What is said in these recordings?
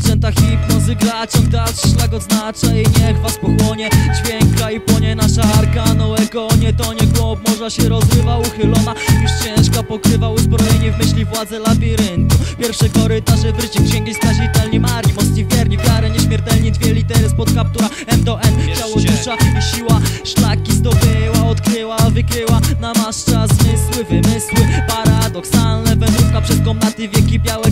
zaczęta hipnozy gra Ciąg dalszy szlak odznacza i niech was pochłonie. Dźwięk i płonie nasza arka Noego nie tonie głąb morza się rozrywa uchylona. Już ciężka pokrywa uzbrojenie w myśli władze labiryntu. Pierwsze korytarze wrycie księgi skazitelni Marii Mocni wierni, wiarę nieśmiertelni Dwie litery spod kaptura M do N Ciało, dusza i siła. Szlaki zdobyła, odkryła, wykryła Namaszcza zmysły, wymysły. Paradoksalne wędrówka przez komnaty Wieki białe,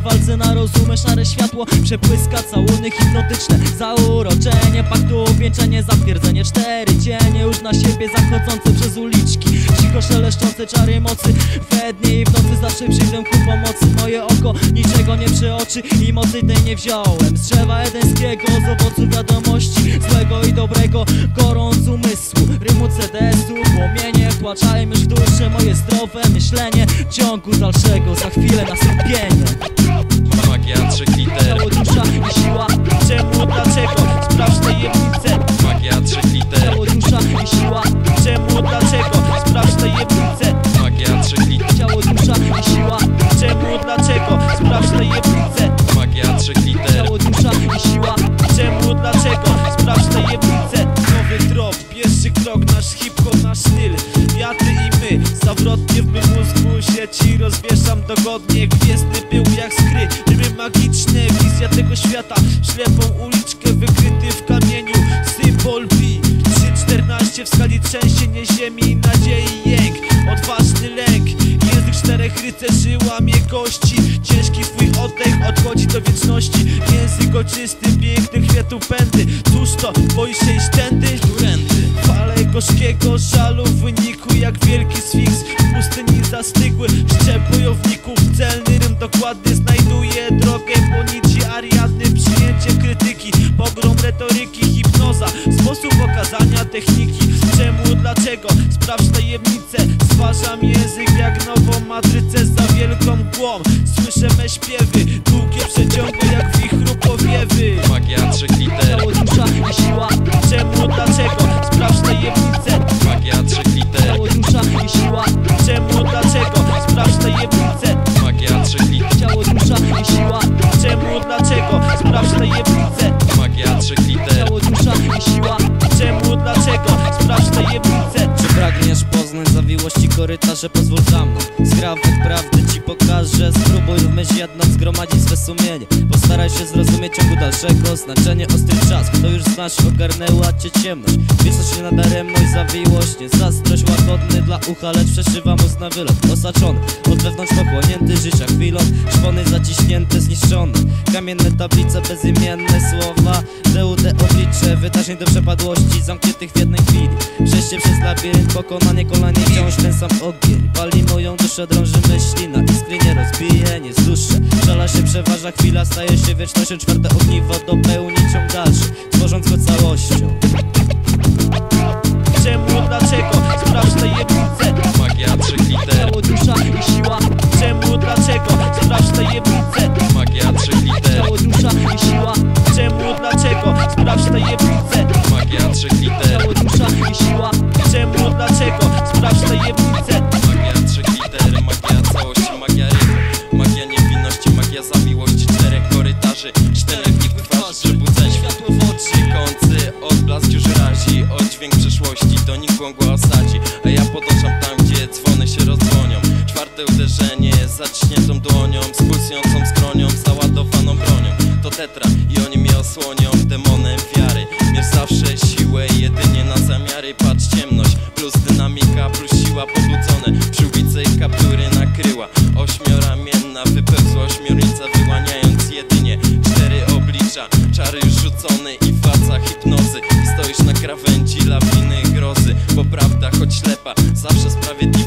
walce na rozumy Szare światło przepłyska całuny hipnotyczne Zauroczenie paktu, wieńczenie, zatwierdzenie Cztery cienie już na siebie zachodzące przez uliczki Cicho szeleszczące czary mocy We dnie i w nocy zawsze przyjdę ku pomocy Moje oko niczego nie przeoczy i mocy tej nie wziąłem Z drzewa edeńskiego, z owocu wiadomości Złego i dobrego, gorąc umysłu Rymu CDS-u, płomienie Wtłaczajmy w duszę moje zdrowe myślenie. W ciągu dalszego za chwilę nastąpienie Magia trzech liter, Ciało, dusza i siła? Czemu, dlaczego? Sprawdź tajemnicę magia trzech liter, Ciało, dusza i siła? Czemu, dlaczego? Sprawdź tajemnicę magia trzech liter, Ciało, dusza i siła. Czemu, dlaczego? Sprawdź tajemnicę magia trzech liter, Ciało, dusza i siła. Czemu, dlaczego? Sprawdź tajemnicę Nowy trop, pierwszy krok, nasz hip-hop, nasz styl zawrotnie w mym mózgu sieci Rozwieszam dogodnie, gwiezdny był jak skry. Ryby magiczne, wizja tego świata. Ślepą uliczkę wykryty w kamieniu. Symbol B. 314 w skali trzęsienie ziemi Nadziei jęk, odważny lęk. Język czterech rycerzy łamie kości. Ciężki twój oddech odchodzi do wieczności. Język oczysty, pięknych kwiatów pędy Cóż to, boisz się iść tędy? Gorzkiego żalu w wyniku jak wielki sfinks W pustyni zastygły szczep bojowników. Celny rym dokładnie znajduje drogę po nici Ariadny Przyjęcie krytyki, pogrom retoryki, hipnoza Sposób okazania techniki. Czemu, dlaczego? Sprawdź tajemnicę Stwarzam język jak nową matrycę za wielką mgłą. Słyszę me śpiewy, długie przeciągłe korytarze? Pozwól mną Skrawek prawdy ci pokażę. Spróbuj w myśl jedną zgromadzić swe sumienie. Postaraj się zrozumieć ciągu dalszego. Znaczenie ostry czas To już znasz, ogarnęła cię ciemność. Wieczność się nadaremność, zawiłość. Nie zazdrość łagodny dla ucha Lecz przeszywa mózg na wylot. Osaczony, od wewnątrz pochłonięty Życia chwilą, szpony zaciśnięte, zniszczone. Kamienne tablice, bezimienne słowa wydarzeń do przepadłości Zamkniętych w jednej chwili. Przejście przez labirynt, pokonanie kolanie Wciąż ten sam ogień. Pali moją duszę, drąży myśli Na iskry nie rozbije, nie zduszę Szala się przeważa, chwila staje się wiecznością. Czwarte ogniwo dopełni ciąg dalszy Tworząc go całością. Czemu, dlaczego? postaci A ja podążam tam, gdzie dzwony się rozdzwonią Czwarte uderzenie z zaciśniętą dłonią Z pulsującą skronią, załadowaną bronią. To tetra i oni mnie osłonią demonem wiary. Mierz zawsze siłę jedynie na zamiary. Patrz ciemność plus dynamika plus siła pobudzone. Przyłbice i kaptury nakryła Ośmioramienna wypełniona Zawsze sprawiedliwy